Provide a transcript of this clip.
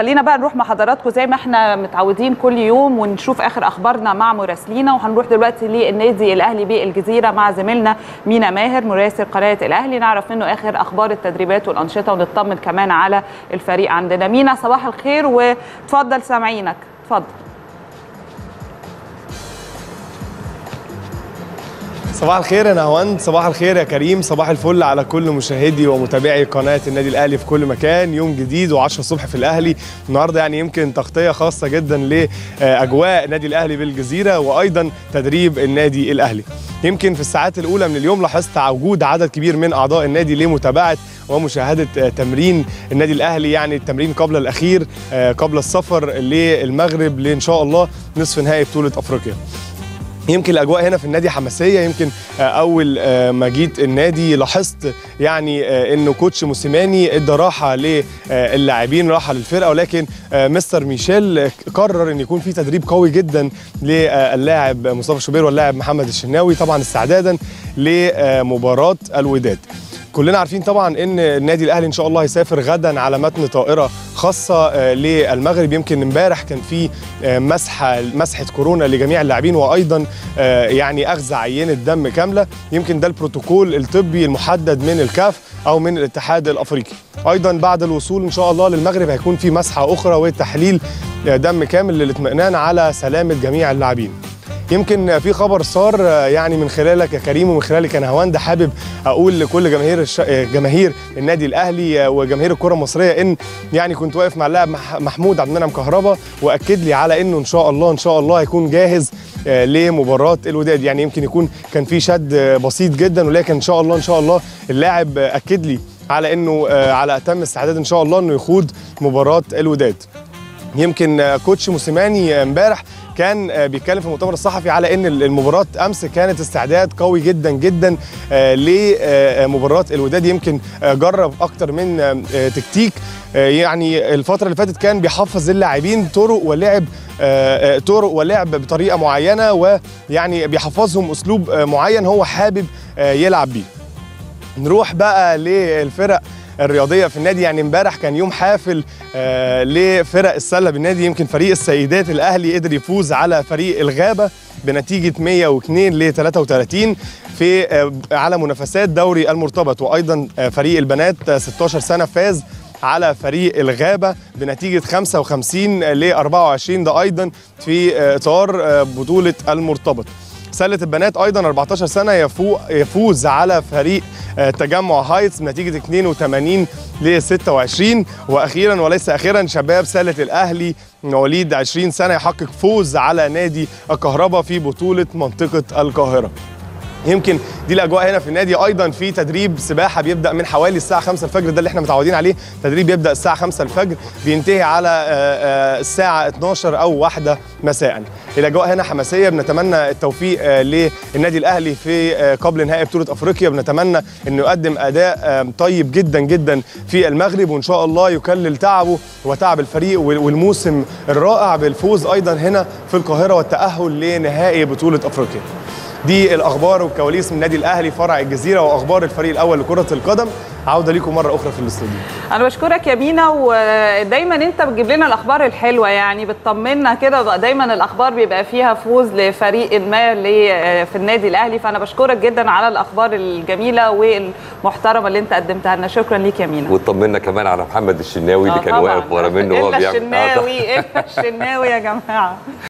خلينا بقى نروح مع حضراتكم زي ما إحنا متعودين كل يوم ونشوف آخر أخبارنا مع مراسلينا وهنروح دلوقتي للنادي الأهلي بإلجزيرة مع زميلنا مينا ماهر مراسل قناة الأهلي. نعرف منه آخر أخبار التدريبات والأنشطة ونطمن كمان على الفريق عندنا. مينا صباح الخير وتفضل سامعينك. اتفضل صباح الخير يا نهواند صباح الخير يا كريم. صباح الفل على كل مشاهدي ومتابعي قناة النادي الأهلي في كل مكان. يوم جديد و10 الصبح في الأهلي. النهارده يعني يمكن تغطية خاصة جدا لأجواء النادي الأهلي بالجزيرة وأيضا تدريب النادي الأهلي. يمكن في الساعات الأولى من اليوم لاحظت وجود عدد كبير من أعضاء النادي لمتابعة ومشاهدة تمرين النادي الأهلي يعني التمرين قبل الأخير قبل السفر للمغرب لإن شاء الله نصف نهائي بطولة أفريقيا. يمكن الأجواء هنا في النادي حماسية يمكن أول ما جيت النادي لاحظت يعني إنه كوتش موسيماني إدى راحة للاعبين راحة للفرقة ولكن مستر ميشيل قرر إن يكون في تدريب قوي جدا للاعب مصطفى شوبير واللاعب محمد الشناوي طبعا استعدادا لمباراه الوداد. كلنا عارفين طبعا إن النادي الأهلي إن شاء الله هيسافر غدا على متن طائرة خاصة للمغرب. يمكن إمبارح كان في مسحه مسحة كورونا لجميع اللاعبين وأيضا يعني اخذ عينة دم كاملة. يمكن ده البروتوكول الطبي المحدد من الكاف أو من الاتحاد الأفريقي. أيضا بعد الوصول إن شاء الله للمغرب هيكون في مسحة أخرى وتحليل دم كامل للاطمئنان على سلامة جميع اللاعبين. يمكن في خبر صار يعني من خلالك يا كريم ومن خلالك يا نهواند حابب أقول لكل جماهير الش... جماهير النادي الأهلي وجماهير الكرة المصرية إن يعني كنت واقف مع اللاعب محمود عبد المنعم كهربا وأكد لي على إنه إن شاء الله إن شاء الله هيكون جاهز لمباراة الوداد. يعني يمكن يكون كان في شد بسيط جدا ولكن إن شاء الله إن شاء الله اللاعب أكد لي على إنه على أتم استعداد إن شاء الله إنه يخوض مباراة الوداد. يمكن كوتش موسيماني امبارح كان بيتكلم في المؤتمر الصحفي على إن المباراة أمس كانت استعداد قوي جدا جدا لمباراه الوداد. يمكن جرب أكتر من تكتيك. يعني الفترة اللي فاتت كان بيحفظ اللاعبين طرق ولعب طرق ولعب بطريقة معينة ويعني بيحفظهم أسلوب معين هو حابب يلعب بيه. نروح بقى للفرق الرياضية في النادي. يعني امبارح كان يوم حافل آه لفرق السلة بالنادي. يمكن فريق السيدات الأهلي قدر يفوز على فريق الغابة بنتيجة 102 ل 33 في آه على منافسات دوري المرتبط. وأيضا آه فريق البنات 16 سنة فاز على فريق الغابة بنتيجة 55 ل 24 ده أيضا في إطار بطولة المرتبط. سلة البنات أيضا 14 سنة يفو يفوز على فريق تجمع هايتس بنتيجه 82 ل 26 وأخيرا وليس أخيرا شباب سلة الأهلي مواليد 20 سنة يحقق فوز على نادي الكهرباء في بطولة منطقة القاهرة. يمكن دي الأجواء هنا في النادي. أيضا في تدريب سباحة بيبدأ من حوالي الساعة 5 الفجر ده اللي إحنا متعودين عليه. تدريب بيبدا الساعة 5 الفجر بينتهي على الساعة 12 أو 1 مساء. الأجواء هنا حماسية بنتمنى التوفيق للنادي الأهلي في قبل نهائي بطولة أفريقيا. بنتمنى إنه يقدم أداء طيب جدا جدا في المغرب وإن شاء الله يكلل تعبه وتعب الفريق والموسم الرائع بالفوز أيضا هنا في القاهرة والتأهل لنهائي بطولة أفريقيا. دي الأخبار والكواليس من النادي الأهلي فرع الجزيرة وأخبار الفريق الأول لكرة القدم. عودة ليكم مرة أخرى في الاستوديو. أنا بشكرك يا مينا ودايما أنت بتجيب لنا الأخبار الحلوة يعني بتطمنا كده. دايما الأخبار بيبقى فيها فوز لفريق ما في النادي الأهلي. فأنا بشكرك جدا على الأخبار الجميلة والمحترمة اللي أنت قدمتها لنا. شكرا ليك يا مينا. وطمنا كمان على محمد الشناوي اللي كان واقف ورا منه وهو بيعمل الشناوي إلا الشناوي يا جماعة.